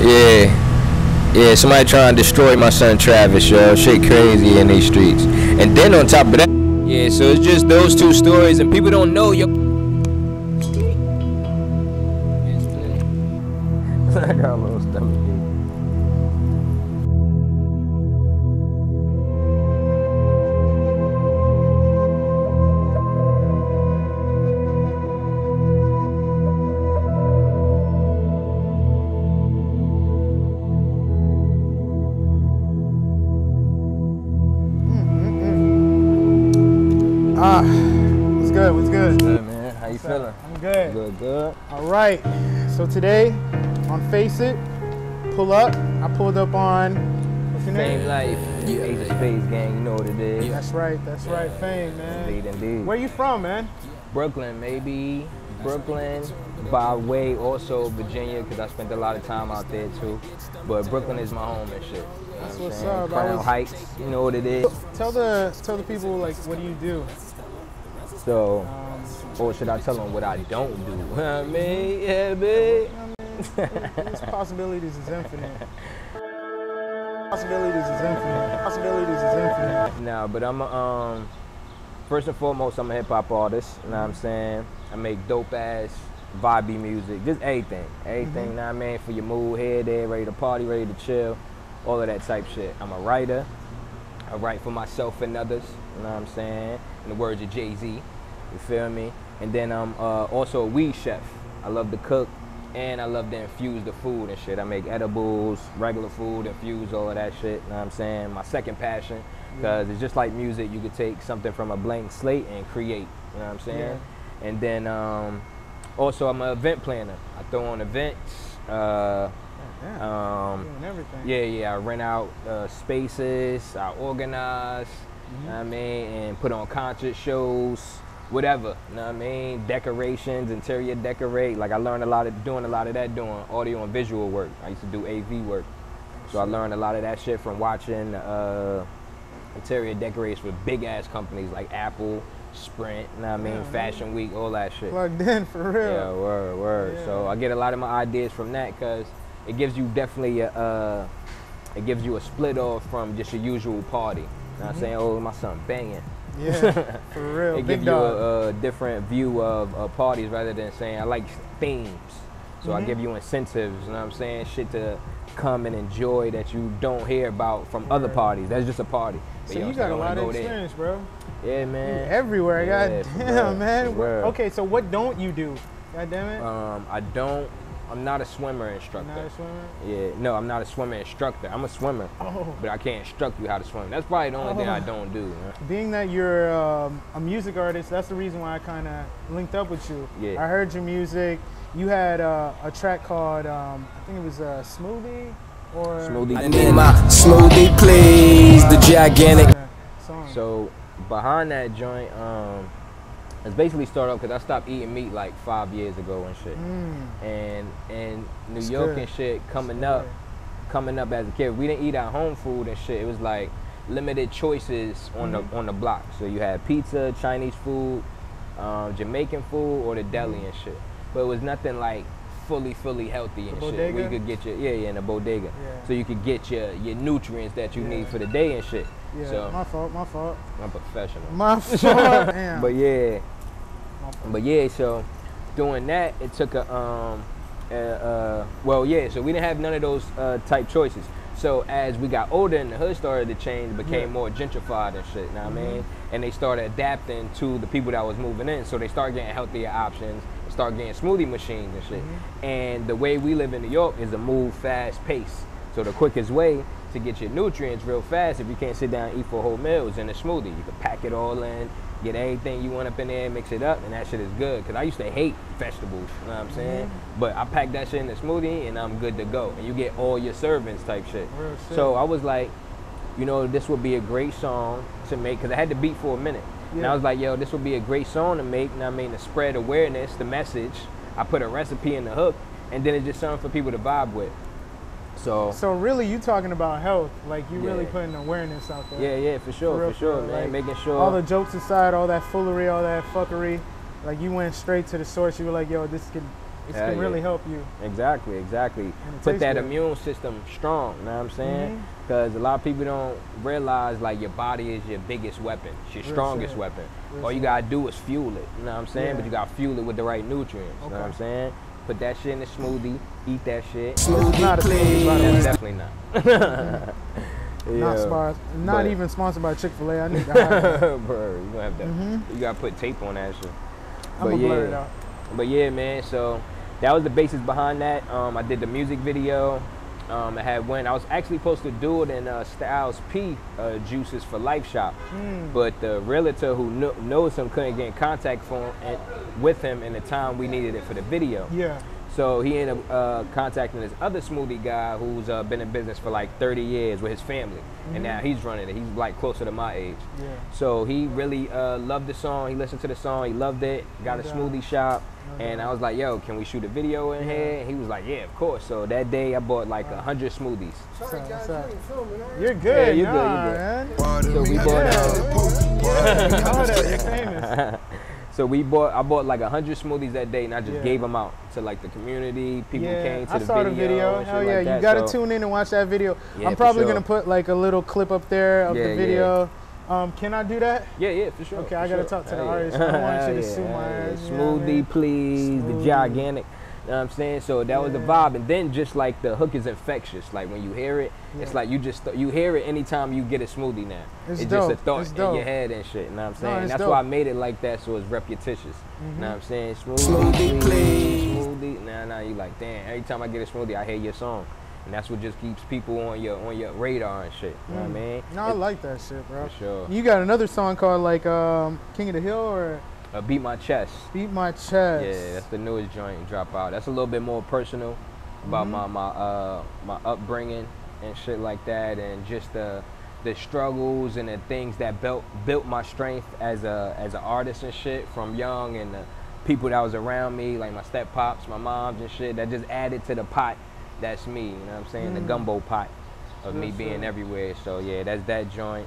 Yeah. Yeah, somebody trying to destroy my son Travis, yo. Shit crazy in these streets. And then on top of that, yeah, so it's just those two stories, and people don't know, yo. I got right. So today on Face It, pull up. I pulled up on what's your name? Fame name? life. Ace of Spades gang, you know what it is. That's right. That's right. Fame, man. Indeed, indeed. Where you from, man? Brooklyn, maybe Brooklyn, by way also Virginia, because I spent a lot of time out there too. But Brooklyn is my home and shit. You know what what's up. I Crown was- Heights, you know what it is. Tell the tell the people like what do you do? So, Um, or should I tell them what I don't do? I mean, yeah, man. These possibilities is infinite. Possibilities is infinite. Possibilities is infinite. Nah, but I'm a, um, first and foremost, I'm a hip hop artist. You know what I'm saying? I make dope ass vibey music, just everything. You know what I mean? For your mood, head there, ready to party, ready to chill, all of that type shit. I'm a writer. I write for myself and others. You know what I'm saying? In the words of Jay Z, you feel me? And then I'm uh, also a weed chef. I love to cook. And I love to infuse the food and shit. I make edibles, regular food, infuse all of that shit. You know what I'm saying? My second passion, because it's just like music. You could take something from a blank slate and create. You know what I'm saying? And then um, also I'm an event planner. I throw on events. Uh, Yeah. um, yeah, yeah. I rent out uh, spaces. I organize. Mm-hmm. know what I mean, and put on concert shows, whatever. You know what I mean? Decorations, interior decorate. Like I learned a lot of doing a lot of that doing audio and visual work. I used to do AV work, so I learned a lot of that shit from watching uh, interior decorates for big ass companies like Apple, Sprint. You know what I mean? Yeah. Fashion Week, all that shit. Plugged in for real. Yeah, word, word. So I get a lot of my ideas from that because it gives you definitely a, uh, it gives you a split off from just your usual party. You know what I'm saying? Oh, my son banging. Yeah, for real. It gives you a, a different view of, of parties rather than saying I like themes. So I Mhm. give you incentives, you know what I'm saying? Shit to come and enjoy that you don't hear about from other parties. That's just a party. But so know you got a lot of go there. experience, bro. Yeah, You man. everywhere. Yeah, God damn, man. Okay, so what don't you do? God damn it. Um, I don't. I'm not a swimmer You're instructor. not a swimmer? Yeah, no, I'm not a swimmer instructor. I'm a swimmer, Oh. but I can't instruct you how to swim. That's probably the only thing I Oh. don't do. man. Being that you're um, a music artist, that's the reason why I kind of linked up with you. Yeah. I heard your music. You had uh, a track called, um, I think it was uh, Smoothie or Smoothie. I need my smoothie, please. The gigantic. Song. So behind that joint, um, it's basically started off because I stopped eating meat like five years ago and shit. Mm, And and New That's York good. and shit coming That's up, coming up as a kid, we didn't eat our home food and shit. It was like limited choices on Mhm. the on the block. So you had pizza, Chinese food, um, Jamaican food, or the deli and shit. But it was nothing like fully fully healthy and shit. Where you could get your yeah yeah in a bodega. Yeah. So you could get your your nutrients that you Yeah. need for the day and shit. Yeah, so my fault, my fault. I'm professional. My fault. Damn. But yeah, but yeah, so doing that, it took a um, uh, uh, well, yeah. So we didn't have none of those uh, type choices. So as we got older and the hood started to change, became Yeah. Mm-hmm. more gentrified and shit. You know what I mean? And they started adapting to the people that was moving in. So they started getting healthier options. Start getting smoothie machines and shit. Mm-hmm. And the way we live in New York is to move fast pace. So the quickest way to get your nutrients real fast, if you can't sit down and eat for whole meals in a smoothie. You can pack it all in, get anything you want up in there, mix it up, and that shit is good. Cause I used to hate vegetables, you know what I'm saying? Mm-hmm. But I pack that shit in the smoothie and I'm good to go. And you get all your servings type shit. Shit. So I was like, you know, this would be a great song to make, cause I had to beat for a minute. And I was like, yo, this would be a great song to make, and I mean, to spread awareness, the message. I put a recipe in the hook, and then it's just something for people to vibe with. So, So really, you talking about health? Like you really putting awareness out there? yeah, yeah, for sure, real, for sure, man. like, Making sure. All the jokes aside, all that foolery, all that fuckery, like you went straight to the source. You were like, "Yo, this could it Hell can yeah. really help you. Exactly, exactly. Put that good. immune system strong, you know what I'm saying? Mhm. Because a lot of people don't realize like your body is your biggest weapon, it's your Real strongest shit. weapon. Real All you gotta do is fuel it, you know what I'm saying? Yeah. But you gotta fuel it with the right nutrients, you know what I'm saying? Put that shit in the smoothie, eat that shit. It's not a smoothie, by the That's way. definitely not. Not, Yeah. sponsored, not But- even sponsored by Chick Fil A. I need to. Bro, you gonna have to, Mhm. you gotta put tape on that shit. I'm But gonna blur yeah. it out. But yeah, man. So that was the basis behind that. Um, I did the music video. Um, I had went. I was actually supposed to do it in uh, Styles P uh, Juices for Life Shop, Mm. but the realtor who kno- knows him couldn't get in contact for him and, with him in the time we needed it for the video. Yeah. So he ended up uh, contacting this other smoothie guy who's uh, been in business for like 30 years with his family, and now he's running it. He's like closer to my age. Yeah. So he really uh, loved the song. He listened to the song. He loved it. Got a No doubt. smoothie shop. No And doubt. I was like, yo, can we shoot a video in Yeah. here? And he was like, yeah, of course. So that day I bought like a hundred smoothies. Sorry, guys, sorry. you ain't filming, are you? You're good. you nah, good, you good. man. So we bought Yeah. uh, All that, you're famous. so we bought I bought like a hundred smoothies that day and I just Yeah. gave them out to like the community. People yeah, came to I the saw video. the video. Hell like yeah, you gotta So- tune in and watch that video. Yeah, I'm probably sure. gonna put like a little clip up there of the video. Um, can I do that? Yeah, yeah, for sure. Okay, for I gotta sure. talk to the Hell artist. I want you to sue my hell yeah. ass, you know what I Smoothie, please. The gigantic. You know what I'm saying? So that was the vibe. And then just like the hook is infectious. Like when you hear it, it's like you just you hear it anytime you get a smoothie now. It's just a thought It's in dope. your head and shit. You know what I'm saying? it's That's dope. why I made it like that so it's repetitious. You know what I'm saying? Smoothie, Smoothie, please. Smoothie. Nah, nah, you like, damn, every time I get a smoothie, I hear your song. And that's what just keeps people on your on your radar and shit. You know what I mean? No, I It- like that shit, bro. For sure. You got another song called like um, King of the Hill or Uh, beat my chest. Beat My Chest. Yeah, that's the newest joint drop out. That's a little bit more personal about Mhm. my my uh my upbringing and shit like that, and just the the struggles and the things that built built my strength as a as an artist and shit from young, and the people that was around me, like my step pops, my moms and shit, that just added to the pot. That's me. You know what I'm saying? The Mm. gumbo pot of me being everywhere. So yeah, that's that joint.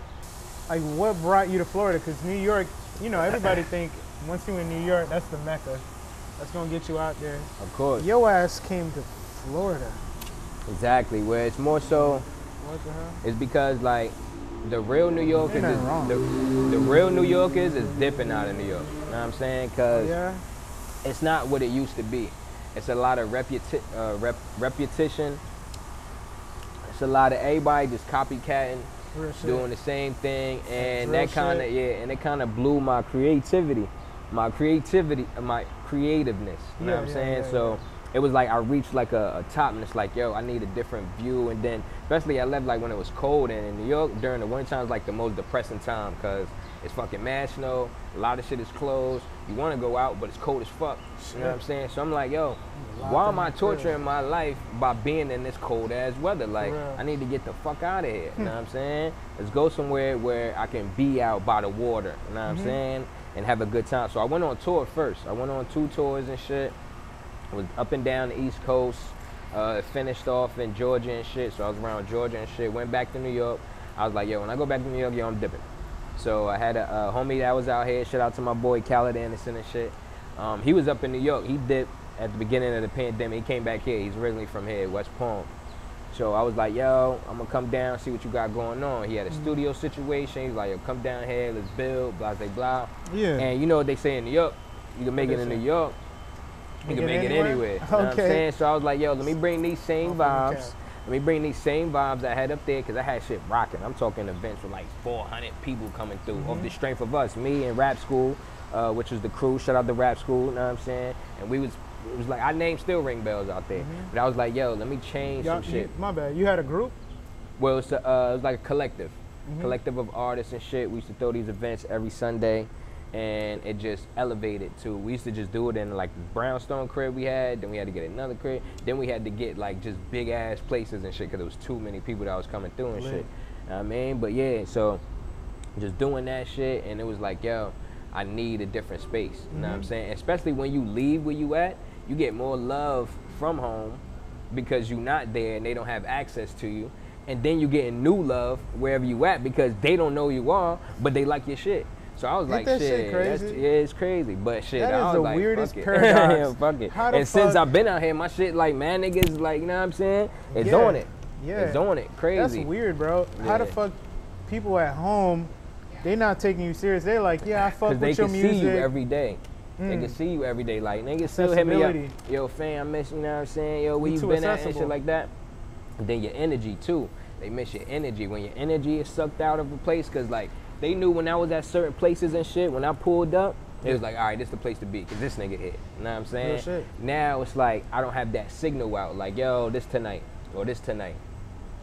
Like what brought you to Florida? Because New York, you know, everybody think once you're in New York, that's the mecca. That's gonna get you out there. Of course. Your ass came to Florida. Exactly. Where it's more so. What the hell? It's because like the real New Yorkers, is, nothing wrong. the, the real New Yorkers is dipping out of New York. You know what I'm saying? Cause Yeah. it's not what it used to be. It's a lot of reputi- uh, rep- repetition. It's a lot of everybody just copycatting, doing the same thing, and Real that kind of yeah, and it kind of blew my creativity, my creativity, uh, my creativeness. You know what I'm yeah, saying? yeah, so it was like I reached like a, a top, and it's like yo, I need a different view. And then especially I left like when it was cold, and in New York during the winter time is like the most depressing time because it's fucking mad snow. A lot of shit is closed. You want to go out, but it's cold as fuck. You know what I'm saying? So I'm like, yo, why am I torturing my life by being in this cold ass weather? Like. I need to get the fuck out of here. You know what I'm saying? Let's go somewhere where I can be out by the water. You know what I'm Mhm. saying? And have a good time. So I went on tour first. I went on two tours and shit. I was up and down the East Coast. Uh, finished off in Georgia and shit. So I was around Georgia and shit. Went back to New York. I was like, yo, when I go back to New York, yo, I'm dipping. So I had a, uh homie that was out here. Shout out to my boy Khaled Anderson and shit. Um, he was up in New York. He dipped at the beginning of the pandemic. He came back here. He's originally from here, West Palm. So I was like, yo, I'm gonna come down, see what you got going on. He had a Mm-hmm. studio situation. He's like, yo, come down here, let's build, blah, blah, blah. Yeah. And you know what they say in New York? You can make it in New? York. You can make it anywhere. You know what I'm Okay. saying? So I was like, yo, let me bring these same Off vibes. Let me bring these same vibes I had up there because I had shit rocking. I'm talking events with like 400 people coming through off Mm-hmm. the strength of us, me and Rap School, uh, which was the crew. Shout out to Rap School, you know what I'm saying? And we was, it was like, our name still ring bells out there. But I was like, yo, let me change Y'all- some you- shit. my bad. You had a group? Well, it's, uh, it was like a collective, Mm-hmm. collective of artists and shit. We used to throw these events every Sunday, and it just elevated to. We used to just do it in like the brownstone crib we had. Then we had to get another crib. Then we had to get like just big ass places and shit because there was too many people that was coming through and Lit. shit. You I mean, but yeah, so just doing that shit, and it was like, yo, I need a different space. You know what I'm saying? Especially when you leave where you at, you get more love from home because you're not there and they don't have access to you. And then you're getting new love wherever you at because they don't know you are, but they like your shit. So I was Ain't like, that shit shit, that's- yeah, it's crazy. But shit, That I is was the like, weirdest fuck it. paradox. yeah, fuck it. How and since I've been out here, my shit like man niggas like, you know what I'm saying? It's Yeah. on it. Yeah. It's on it. Crazy. That's weird, bro. Yeah. How the fuck people at home, they not taking you serious. They're like, yeah, I fuck they with your can music. see you every day. They Mm. can see you every day. Like niggas still hit me up. Yo, fam, I miss you know what I'm saying? Yo, where You you been at and accessible. shit like that. And then your energy too. They miss your energy. When your energy is sucked out of a place, cause like they knew when I was at certain places and shit, when I pulled up, it was like, all right, this the place to be, cause this nigga hit. You know what I'm saying? Now it's like I don't have that signal out, like, yo, this tonight or this tonight.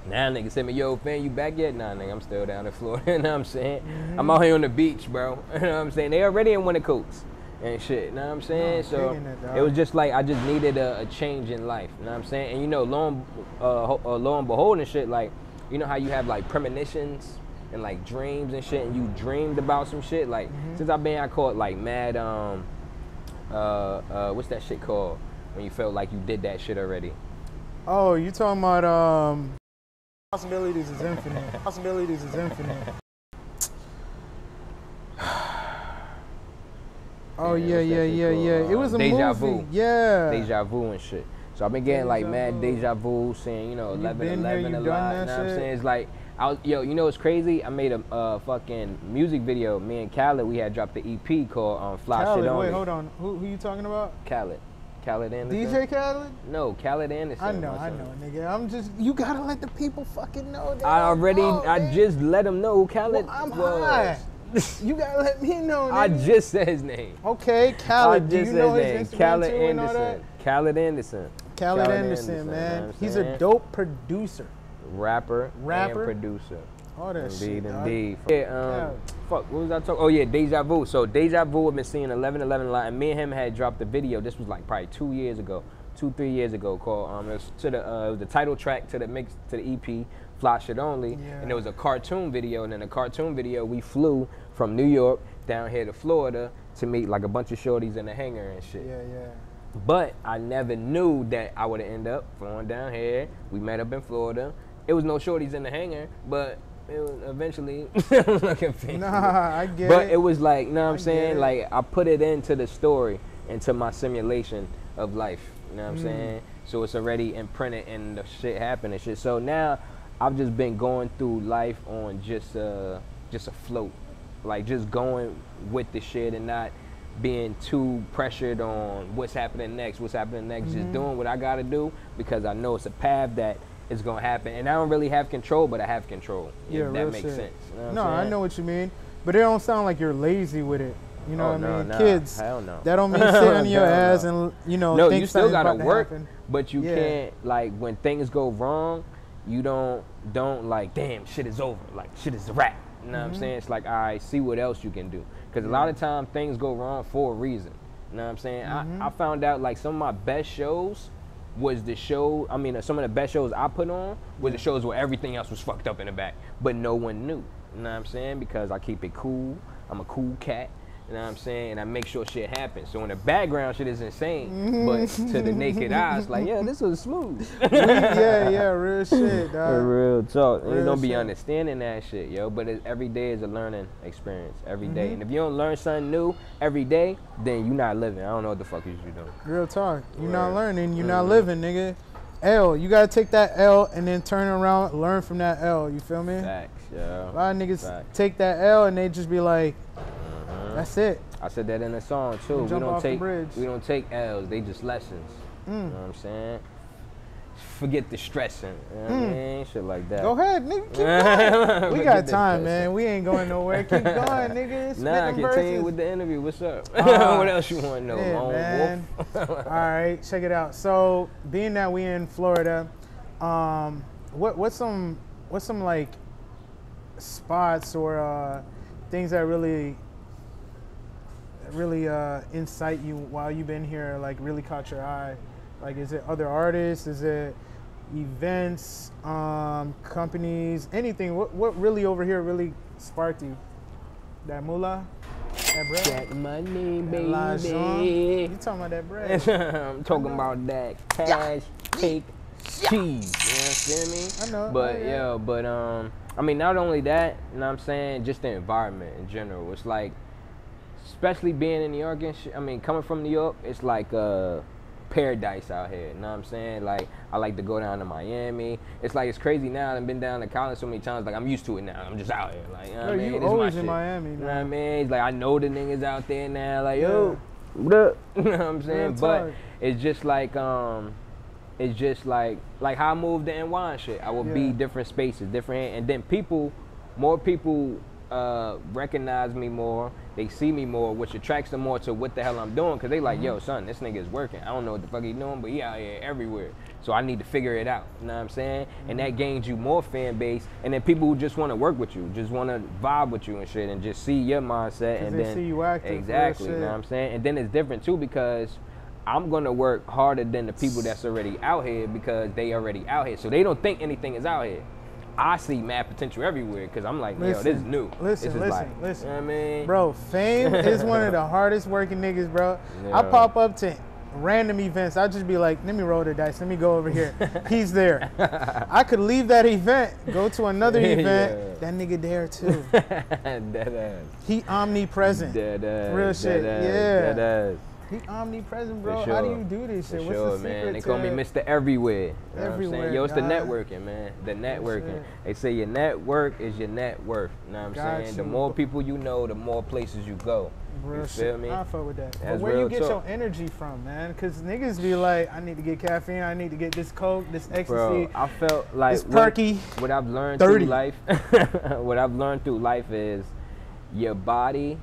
Now nigga send me, yo, fan, you back yet? Nah, nigga, I'm still down in Florida. you know what I'm saying? Mm-hmm. I'm out here on the beach, bro. you know what I'm saying? They already in winter coats and shit. You know what I'm saying? I'm so it, it was just like I just needed a, a change in life. You know what I'm saying? And you know, lo and, uh, ho- uh, lo and behold and shit, like, you know how you have like premonitions and like dreams and shit, and you dreamed about some shit. Like Mm-hmm. since I've been, I call it like mad. Um, uh, uh, what's that shit called? When you felt like you did that shit already. Oh, you talking about um possibilities is infinite. Possibilities is infinite. Oh Yeah, yeah, yeah, yeah? It was a Deja movie. Vu. Yeah. deja vu and shit. So I've been getting like mad deja vu, saying you know You 11 11 you a lot. You know what I'm saying? It's like I was yo, you know what's crazy? I made a uh, fucking music video. Me and Khaled, we had dropped the EP called um, "Fly Khaled, Shit Only." wait, hold on. Who who you talking about? Khaled, Khaled Anderson. DJ Khaled? No, Khaled Anderson. I know, I know, nigga. I'm just you gotta let the people fucking know. They I already, know, I man. just let them know who Khaled Well, I'm was. high. You gotta let me know. I just said his name. Okay, I Khaled. Do just you know said his his name. Instagram Khaled too and all that? Anderson. Khaled Anderson. Khaled, Khaled Anderson, Anderson, man. you know He's a dope producer. Rapper, Rapper? and producer. All that shit. Indeed, dog. indeed. Yeah, um, fuck, what was I talking? Oh yeah, Deja Vu. So Deja Vu, I've been seeing 11 11 a lot, and me and him had dropped a video. This was like probably two years ago, two three years ago. Called um, it was to the uh, it was the title track to the mix to the EP, Fly Shit Only, Yeah. and it was a cartoon video. And in the cartoon video, we flew from New York down here to Florida to meet like a bunch of shorties in the hangar and shit. Yeah, yeah. But I never knew that I would end up flying down here. We met up in Florida. It was no shorties in the hangar, but it was eventually looking fancy. Nah, I get But it. it was like, you know what I'm saying? Like I put it into the story, into my simulation of life. You know what I'm Mm. saying? So it's already imprinted and the shit happened and shit. So now I've just been going through life on just uh just a float. Like just going with the shit and not being too pressured on what's happening next, what's happening next, Mm-hmm. just doing what I gotta do because I know it's a path that is gonna happen. And I don't really have control, but I have control. yeah, if that makes shit. sense. You know no, I know what you mean, but it don't sound like you're lazy with it. You know Oh, what I no, mean? nah, Kids, hell no. that don't mean sit on your Hell ass no. and you know. no, you still gotta about to work, but you Yeah. can't like when things go wrong, you don't don't like damn shit is over, like shit is a wrap. You know what I'm Mm-hmm. saying? It's like I right, see what else you can do, because a lot of time things go wrong for a reason. You know what I'm saying? Mm-hmm. I, I found out like some of my best shows was the show. I mean, some of the best shows I put on were the shows where everything else was fucked up in the back, but no one knew. You know what I'm saying? Because I keep it cool. I'm a cool cat. You know what I'm saying? And I make sure shit happens. So in the background, shit is insane. but to the naked eye, it's like, yeah, this was smooth. yeah, yeah, real shit, dog. real talk. And you don't be shit. understanding that shit, yo. But every day is a learning experience. Every day. Mm-hmm. And if you don't learn something new every day, then you not living. I don't know what the fuck is you doing. Real talk. You're not learning. You're not Mhm. living, nigga. L. You gotta take that L and then turn around, learn from that L. You feel me? Facts, yo. A lot of niggas Facts. take that L and they just be like. "That's it." I said that in the song too. We don't take we don't take L's. They just lessons. You Mm. know what I'm saying? Forget the stressing. You know what I Mm. mean? Shit like that. Go ahead, nigga. Keep going. we got time, man. We ain't going nowhere. Keep going, nigga. Spit Nah, continue verses. with the interview. What's up? Ah, what else you want to know? yeah, Lone man. Wolf? All right, check it out. So, being that we in Florida, um, what what's some what's some like spots or uh, things that really really uh, incite you while you've been here? Like really caught your eye? Like, is it other artists? Is it events, um, companies, anything? What what really over here really sparked you? That moolah, that bread. That money, That Lajon. baby. You talking about that bread? I'm talking about that cash, take, cheese. You understand me? I know, But oh, yeah. yeah, but um, I mean, not only that, you know what I'm saying, just the environment in general. It's like, especially being in New York and shit. I mean, coming from New York, it's like uh, paradise out here. You know what I'm saying? Like, I like to go down to Miami. It's like it's crazy now. I've been down to college so many times. Like, I'm used to it now. I'm just out here. Like, you know what I mean? you This is my always in shit. Miami You know what I mean? It's like I know the niggas out there now. Like, yo, what up? you know what I'm saying? Real But it's just like um it's just like like how I moved to NY and shit. I would be different spaces, different and then people more people uh recognize me more, they see me more, which attracts them more to what the hell I'm doing. Cause they like, yo, Mm-hmm. son, this nigga is working. I don't know what the fuck he doing, but he out here everywhere. So I need to figure it out. You know what I'm saying? And Mm-hmm. that gains you more fan base. And then people who just want to work with you, just want to vibe with you and shit, and just see your mindset. And they then see you real exactly. You know what I'm saying? And then it's different too because I'm gonna work harder than the people that's already out here because they already out here. So they don't think anything is out here. I see mad potential everywhere because I'm like, yo, this is new. listen, this is listen, like, listen. You know what I mean? Bro, fame is one of the hardest working niggas, bro. I pop up to random events. I just be like, let me roll the dice. Let me go over here. He's there. I could leave that event, go to another event. Yeah. That nigga there too. Dead ass. He omnipresent. Dead ass. Real dead shit, ass, yeah. Dead ass. He omnipresent, bro. For How do you do this For shit? What's sure, the man. secret They call me Mr. Everywhere. You know what I'm Everywhere, saying? Yo, it's the networking, man. The networking. They say your network is your net worth. You know what I'm Got saying? The more people you know, the more places you go. Real you shit. feel me? I fuck with that. But That's where you get talk. your energy from, man? Because niggas be like, I need to get caffeine. I need to get this coke, this ecstasy. Bro, I felt like what- perky. What, I've learned 30. through life, what I've learned through life is your body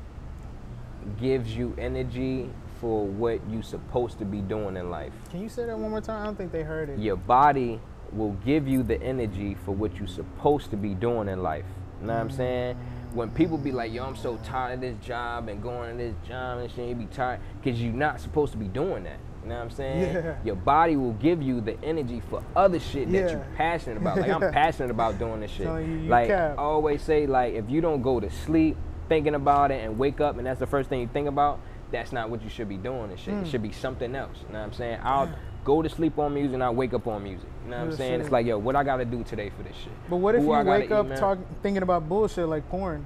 gives you energy for what you're supposed to be doing in life. Can you say that one more time? I don't think they heard it. Your body will give you the energy for what you're supposed to be doing in life. You know what I'm mm. saying? When people be like, yo, I'm so tired of this job and going to this job and shit, you be tired, because you're not supposed to be doing that. You know what I'm saying? Yeah. Your body will give you the energy for other shit that you're passionate about. Like, I'm passionate about doing this shit. Telling you you like, cap. I always say, like, if you don't go to sleep thinking about it and wake up and that's the first thing you think about, that's not what you should be doing and shit. Hmm. It should be something else. You know what I'm saying? I'll go to sleep on music and I'll wake up on music. You know what I'm saying? It's like, yo, what I gotta do today for this shit? But what if Who you I wake up talk, thinking about bullshit like porn?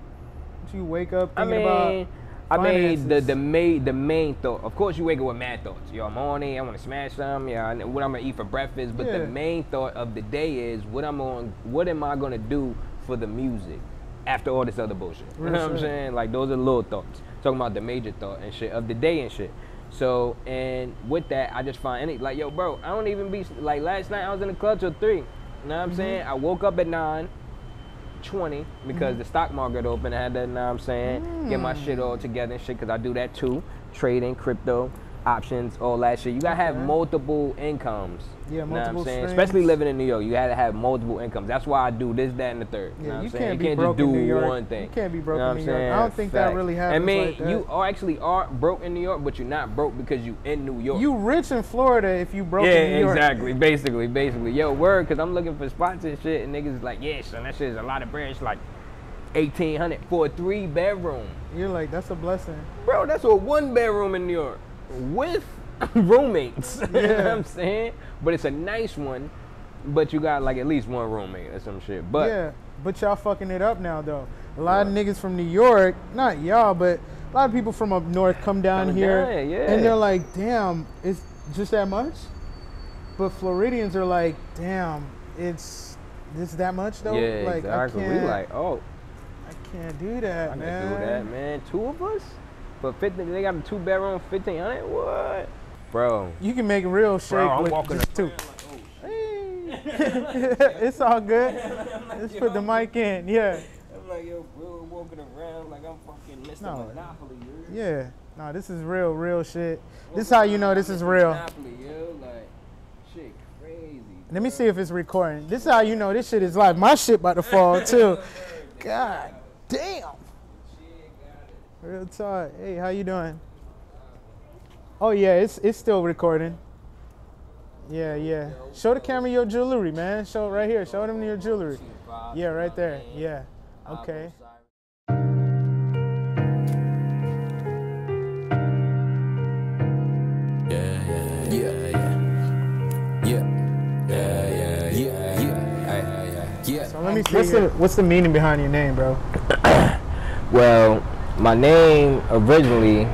If you wake up I thinking mean, about I mean the the main the main thought. Of course, you wake up with mad thoughts. Yo, I'm horny. I want to smash some. Yeah, I know what I'm gonna eat for breakfast. But Yeah. the main thought of the day is what I'm on. What am I gonna do for the music after all this other bullshit? You know what I'm saying? Like those are little thoughts. Talking about the major thought and shit of the day and shit. So and with that, I just find any like yo, bro. I don't even be like last night. I was in the club till three. You know what I'm Mm-hmm. saying? I woke up at nine. 20 Mm-hmm. because the stock market open. I had to, you know what I'm saying, get my shit Mm. all together and shit because I do that too. Trading, crypto, options, all that shit. You gotta have Okay. multiple incomes. Yeah, You know multiple saying? Especially living in New York, you gotta have multiple incomes. That's why I do this, that, and the third. You know Yeah, what I'm you saying? can't you be can't broke just in do New York. one thing. You can't be broke know in New I'm York. I don't think that really happens. I mean, like you are actually are broke in New York, but you're not broke because you in New York. you rich in Florida if you broke yeah, in New York. exactly. Basically, basically. Yo, word, cause I'm looking for spots and shit, and niggas is like, yeah, son, that shit is a lot of bread. It's like eighteen hundred for a three bedroom, You're like, that's a blessing. bro. That's a one bedroom in New York with roommates. you know what I'm saying? But it's a nice one, but you got like at least one roommate or some shit. But yeah, but y'all fucking it up now though. A lot of niggas from New York, not y'all, but a lot of people from up north come down Come here, down, yeah. and they're like, "Damn, it's just that much." But Floridians are like, "Damn, it's this that much though." yeah, like, exactly. I We like, oh, I can't do that, I can man. do that, man. Two of us, but fifty. They got a two bedroom, fifteen hundred. What, bro? You can make real shake Bro, I'm with walking just two. Oh, it's all good. Let's put the mic in. Yeah. I'm like, yo, bro, walking around like I'm fucking Mr. No. Monopoly, yo. Yeah. No, this is real, real shit. This is how you know this is real. Monopoly, yo, like, shit crazy. Let me see if it's recording. This is how you know this shit is live. My shit about to fall too. God damn. Real talk. Hey, how you doing? Oh yeah, it's it's still recording. Yeah, yeah. Show the camera your jewelry, man. Show it right here. Show them your jewelry. Yeah, right there. Yeah. Okay. Yeah, yeah, yeah. Yeah, yeah, Yeah. Yeah. So let me see. What's the what's the meaning behind your name, bro? Well, my name originally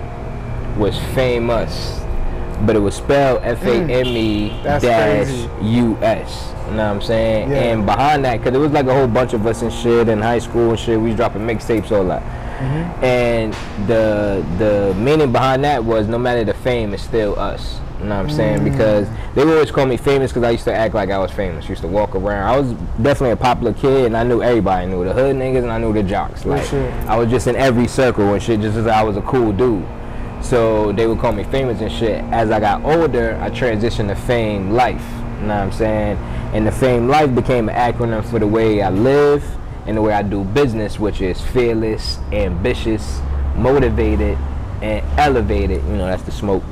was famous, but it was spelled F A M E Mm. Dash. U S. You know what I'm saying? Yeah. And behind that, cause it was like a whole bunch of us and shit in high school and shit. We was dropping mixtapes all that. Mm-hmm. And the the meaning behind that was no matter the fame, it's still us. You know what I'm saying? Mm. Because they would always call me famous because I used to act like I was famous. Used to walk around. I was definitely a popular kid, and I knew everybody. I knew the hood niggas, and I knew the jocks. Like shit. I was just in every circle and shit, just as I was a cool dude. So they would call me famous and shit. As I got older, I transitioned to fame life. You know what I'm saying? And the fame life became an acronym for the way I live and the way I do business, which is fearless, ambitious, motivated, and elevated. You know, that's the smoke.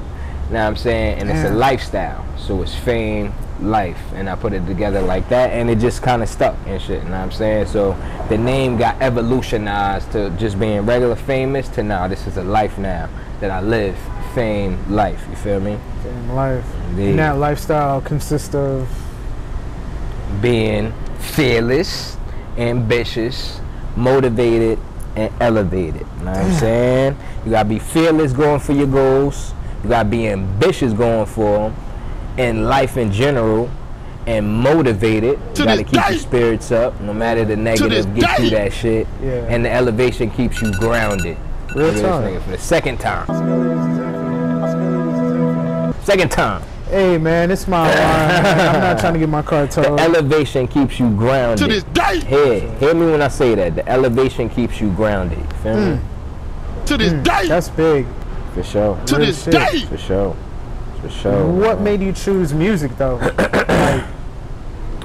What I'm saying? And it's a lifestyle. So it's fame, life. And I put it together like that and it just kind of stuck and shit. You know what I'm saying? So the name got evolutionized to just being regular famous to now this is a life now that I live. Fame, life. You feel me? Same life. Indeed. And that lifestyle consists of Being fearless, ambitious, motivated, and elevated. You know what I'm saying? You gotta be fearless going for your goals. You gotta be ambitious going for them. In life in general, and motivated. To you gotta this keep your spirits up, no matter the negative. this Get through that shit. Yeah. And the elevation keeps you grounded. Real Look at this talk. nigga For the second time. Possibilities is infinite. Possibilities is infinite. Second time. Hey man, it's my line. I'm not trying to get my car towed. The elevation keeps you grounded. To this day, Hear, hear me when I say that. The elevation keeps you grounded. You feel me? to this day, Hmm. That's big. For sure. to real this shit. day. For sure. For sure. What made you choose music though? like,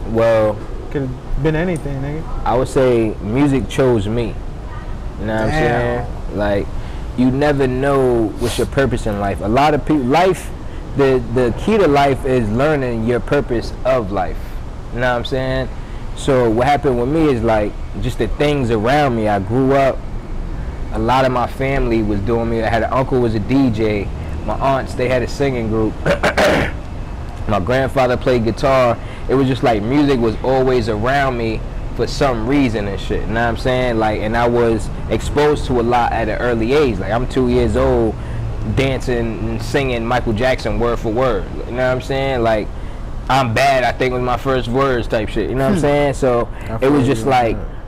Well, could have been anything, nigga. I would say music chose me. You know what I'm saying? Like, you never know what's your purpose in life. A lot of people, life, the the key to life is learning your purpose of life. You know what I'm saying? So what happened with me is like just the things around me. I grew up. A lot of my family was doing me. I had an uncle was a DJ. My aunts they had a singing group. my grandfather played guitar. It was just like music was always around me for some reason and shit. You know what I'm saying? Like, and I was exposed to a lot at an early age. Like, I'm two years old, dancing and singing Michael Jackson word for word. You know what I'm saying? Like, I'm bad. I think was my first words type shit. You know what I'm saying? So it was just like that.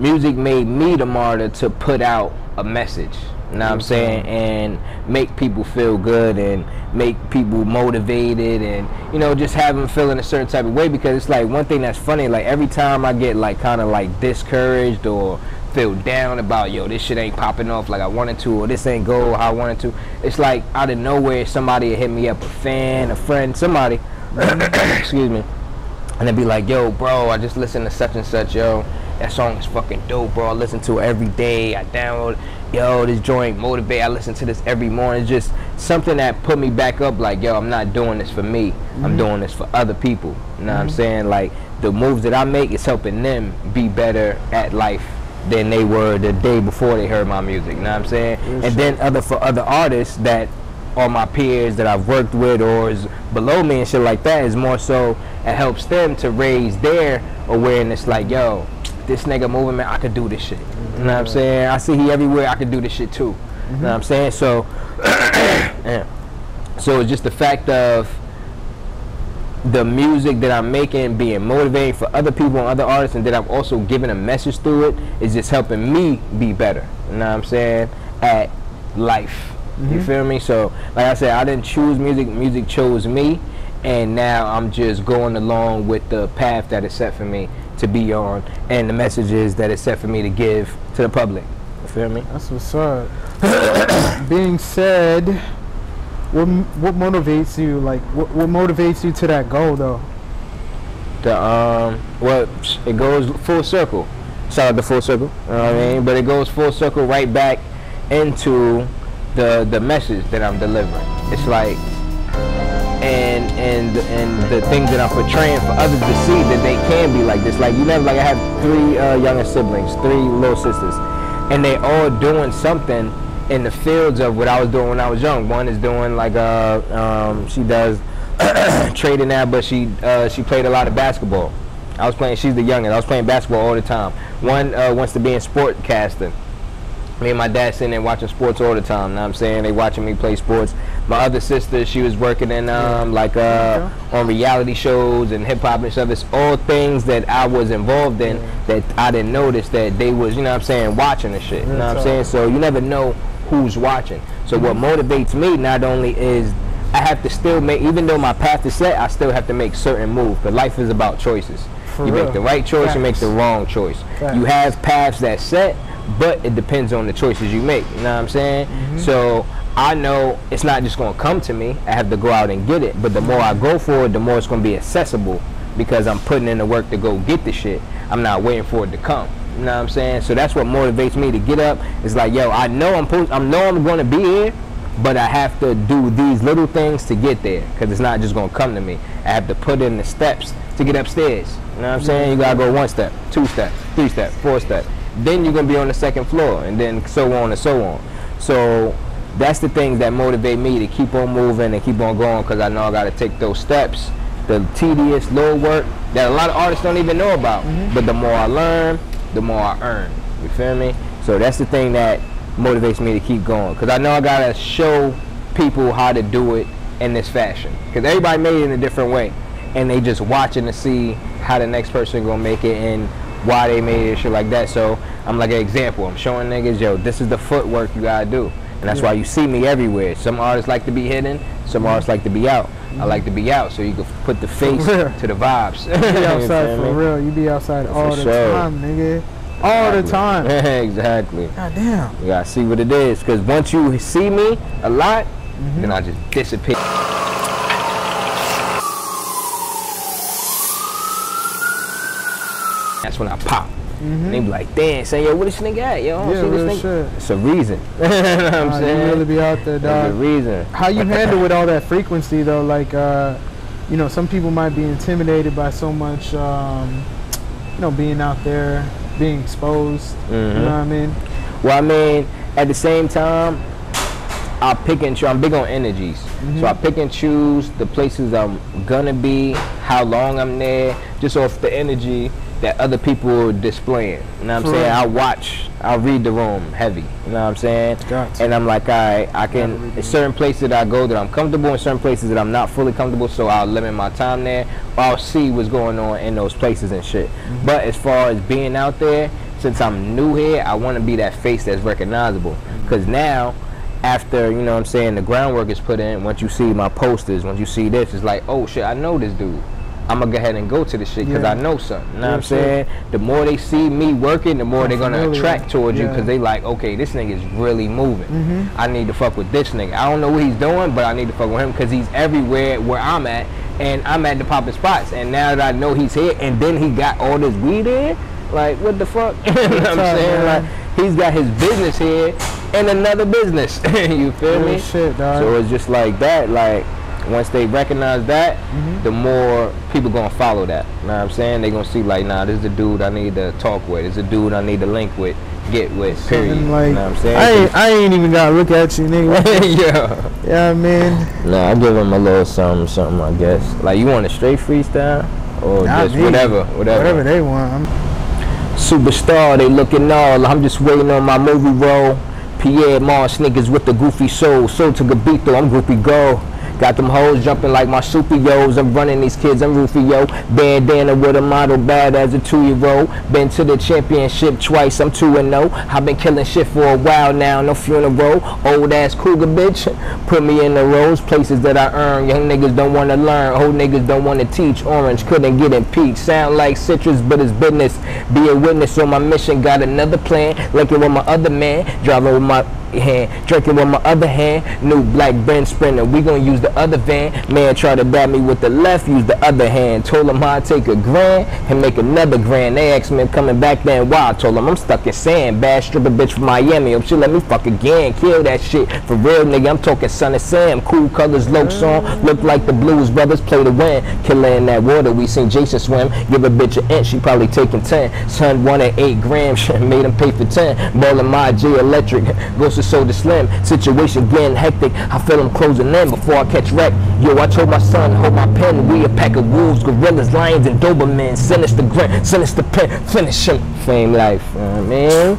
Music made me the martyr to put out a message. You know what I'm mm-hmm. saying? And make people feel good and make people motivated and, you know, just have them feeling a certain type of way because it's like one thing that's funny, like every time I get like kind of like discouraged or feel down about, yo, this shit ain't popping off like I wanted to or this ain't go how I wanted to, it's like out of nowhere somebody hit me up, a fan, a friend, somebody, excuse me, and they'd be like, yo, bro, I just listened to such and such, yo. That song is fucking dope, bro. I listen to it every day. I download, yo, this joint motivate. I listen to this every morning. It's just something that put me back up. Like, yo, I'm not doing this for me. I'm mm-hmm. doing this for other people. You know what I'm mm-hmm. saying? Like, the moves that I make is helping them be better at life than they were the day before they heard my music. You know what I'm saying? and then other for other artists that are my peers that I've worked with or is below me and shit like that is more so it helps them to raise their awareness like yo this nigga moving man I could do this shit you know what I'm saying I see he everywhere I could do this shit too you know what I'm saying so yeah. so it's just the fact of the music that I'm making being motivating for other people and other artists and that I'm also giving a message through it is just helping me be better. You know what I'm saying? At life. You mm-hmm. feel me? So like I said, I didn't choose music, music chose me and now I'm just going along with the path that is set for me to be on and the messages that it's set for me to give to the public. You feel me? That's what's up. Being said, what what motivates you? Like, what, what motivates you to that goal, though? the um well it goes full circle shout out to full circle you know what i mean but it goes full circle right back into the the message that i'm delivering it's like and and and the things that i'm portraying for others to see that they can be like this like you never like i have three uh, younger siblings three little sisters and they all doing something in the fields of what i was doing when i was young one is doing like uh um she does trading now, but she uh, she played a lot of basketball. I was playing. She's the youngest. I was playing basketball all the time. One uh, wants to be in sportcasting. Me and my dad sitting there watching sports all the time. Know what I'm saying they watching me play sports. My other sister, she was working in um, like uh, on reality shows and hip hop and stuff. It's all things that I was involved in that I didn't notice that they was, you know what I'm saying, watching the shit. You know what I'm saying? So you never know who's watching. So what motivates me not only is I have to still make, even though my path is set, I still have to make certain moves. But life is about choices. For you real. make the right choice, you make the wrong choice. Facts. You have paths that set, but it depends on the choices you make. You know what I'm saying? Mm-hmm. So I know it's not just gonna come to me. I have to go out and get it. But the more I go for it, the more it's gonna be accessible because I'm putting in the work to go get the shit. I'm not waiting for it to come. You know what I'm saying? So that's what motivates me to get up. It's like, yo, I know I'm post- I know I'm gonna be here, but I have to do these little things to get there because it's not just gonna come to me. I have to put in the steps to get upstairs. You know what I'm saying? You gotta go one step, two steps, three step, four step. Then you're gonna be on the second floor, and then so on and so on. So that's the things that motivate me to keep on moving and keep on going because I know I gotta take those steps. The tedious little work that a lot of artists don't even know about. Mm-hmm. But the more I learn, the more I earn. You feel me? So that's the thing that motivates me to keep going because I know I gotta show people how to do it in this fashion because everybody made it in a different way and they just watching to see how the next person gonna make it and why they made it and shit like that so i'm like an example i'm showing niggas yo this is the footwork you gotta do and that's why you see me everywhere some artists like to be hidden some artists like to be out i like to be out so you can put the face to the vibes You be outside for real. You be outside all the sure. time, nigga. All the time. exactly God damn. you gotta see what it is because once you see me a lot Mm-hmm. then i just disappear That's when I pop. And they be like, damn, say, yo, where this nigga at? Yo, I Yeah, real nigga. shit. It's a reason. you know what I'm Nah, you saying? really be out there, There's a reason. How you handle with all that frequency though? Like, uh, you know, some people might be intimidated by so much, um, you know, being out there, being exposed. You Mhm. know what I mean? Well, I mean, at the same time, I pick and choose. I'm big on energies, so I pick and choose the places I'm gonna be, how long I'm there, just off the energy that other people are displaying. You know what I'm For saying? real. I watch, I read the room heavy. You know what I'm saying? Gotcha. And I'm like, all right, I can. certain places that I go that I'm comfortable, in certain places that I'm not fully comfortable, so I'll limit my time there. Or I'll see what's going on in those places and shit. Mm-hmm. But as far as being out there, since I'm new here, I want to be that face that's recognizable. Because now, after you know what I'm saying, the groundwork is put in. Once you see my posters, once you see this, it's like, oh shit, I know this dude. I'm gonna go ahead and go to the shit because Yeah. I know something. You know what I'm saying? The more they see me working, the more I'm they're gonna attract towards you because they like, okay, this nigga's really moving. Mhm. I need to fuck with this nigga. I don't know what he's doing, but I need to fuck with him because he's everywhere where I'm at, and I'm at the popping spots. And now that I know he's here, and then he got all this weed in, like what the fuck? you know what I'm saying? man. Like he's got his business here and another business. you feel Real me? shit, dog. So it's just like that. Like once they recognize that, Mm-hmm. the more people gonna follow that. You know what I'm saying? They gonna see like, nah, this is the dude I need to talk with. This is the dude I need to link with, get with. Period. Something you like, know what I'm saying? I ain't, I ain't even gotta look at you, nigga. yeah. yeah, man. Nah, I give them a little something, something. I guess. Like you want a straight freestyle or Not just me. whatever, whatever. Whatever they want. I'm, Superstar, they looking all. I'm just waiting on my movie role. Pierre Mars niggas with the goofy soul. So to Gabito, I'm groupie go. Got them hoes jumping like my super yos. I'm running these kids, I'm Rufio. Bandana with a model bad as a two year old. Been to the championship twice, I'm 2 and 0. I've been killing shit for a while now, no funeral. Old ass cougar bitch. Put me in the rows, places that I earn. Young niggas don't wanna learn, old niggas don't wanna teach. Orange couldn't get impeached. Sound like citrus, but it's business. Be a witness on my mission, got another plan. Linking with my other man, driving with my hand, drinking with my other hand. New black Benz Sprinter, we gonna use the other van. Man try to dab me with the left, use the other hand. Told him I'd take a grand and make another grand. They asked me coming back then why. I told him I'm stuck in sand. Bad stripper bitch from Miami. Hope she let me fuck again. Kill that shit. For real nigga, I'm talking Son of Sam. Cool colors, low song. Look like the Blues Brothers play the win. Killer in that water, we seen Jason swim. Give a bitch an inch, she probably taking 10. Son wanted 8 grams, made him pay for 10. Ballin' my G electric. Go the slim. Situation getting hectic. I feel them closing in before I catch wreck. Yo, I told my son, hold my pen. We a pack of wolves, gorillas, lions, and Doberman. Sinister grin, sinister pen. Finish him. Fame life. You know I mean?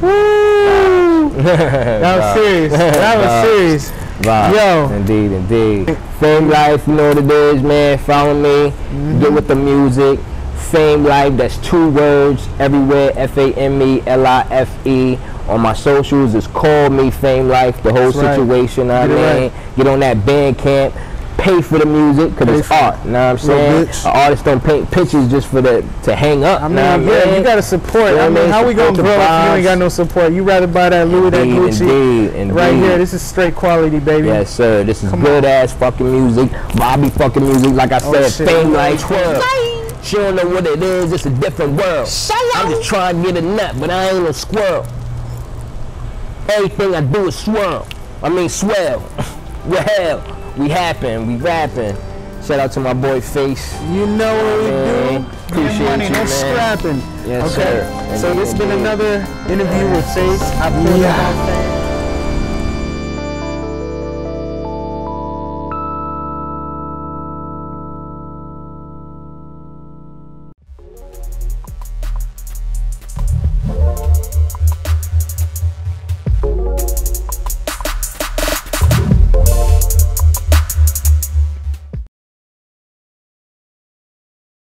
That was serious. That was serious. Vibe. Yo. Indeed, indeed. Fame Life, you know what it is, man. Follow me. Mm-hmm. Get with the music. Fame Life, that's two words everywhere. F A M E L I F E. On my socials, it's CallMeFame Life. The whole That's right. situation, I Get mean. right. Get on that Bandcamp. Pay for the music because it's art. You know what I'm saying? bitch. An artist don't paint pictures just for the to hang up. I mean, know what yeah, mean? you gotta support. You know I what mean, how we gonna grow if you ain't got no support? You rather buy that Louis, that Indeed, Gucci, indeed, indeed. right here. This is straight quality, baby. Yes, sir. This is Come good ass fucking music. Bobby fucking music. Like I Oh, said, shit. fame like 12. She don't know what it is. It's a different world. I'm just trying to get a nut, but I ain't no squirrel. Everything I do is swirl. I mean swell. well, hell, we happen, we rapping. Shout out to my boy Face. You know what we do. appreciate Get money, you, no scrapping. Yes, okay. sir. So this has been another interview with Face. I feel Yeah.